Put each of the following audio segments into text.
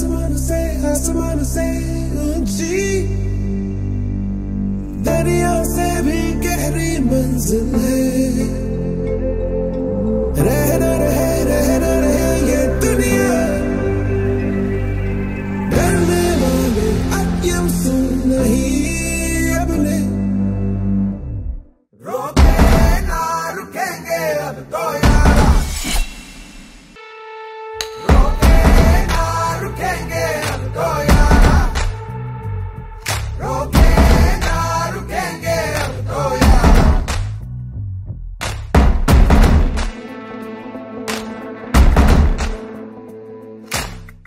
आसमान से आसमान से ऊँची दरिया से भी गहरी मंजिल है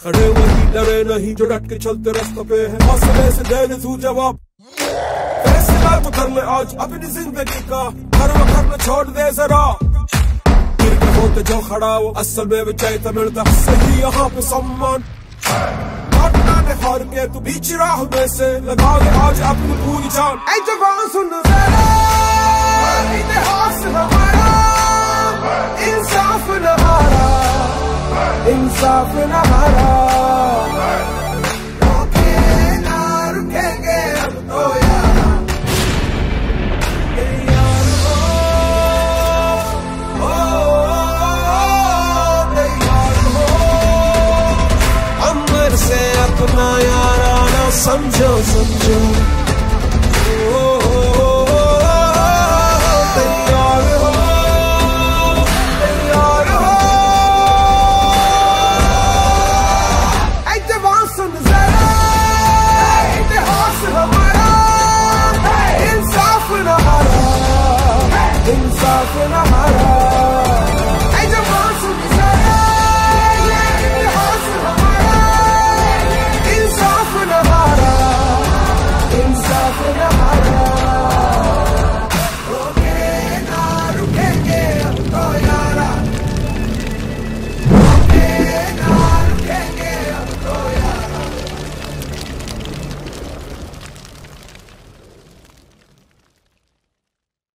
खड़े वही डरे नहीं जो डट के चलते रास्ते पे है। हौसले से दे दे तू जवाब फैसला तो कर ले आज अपनी ज़िंदगी का हर वक्त न छोड़ दे जरा। होते जो खड़ा वो असल में तो मिलता। सही यहाँ पे सम्मान। काटना ने हार के तू बीच राह में से लगा ले आज अपनी पूरी जान। ऐ जवान सुन जरा इतिहास हमारा। इंसाफ न इंसाफ न अब तो अपना याराना समझो समझो। इंसाफ न हारा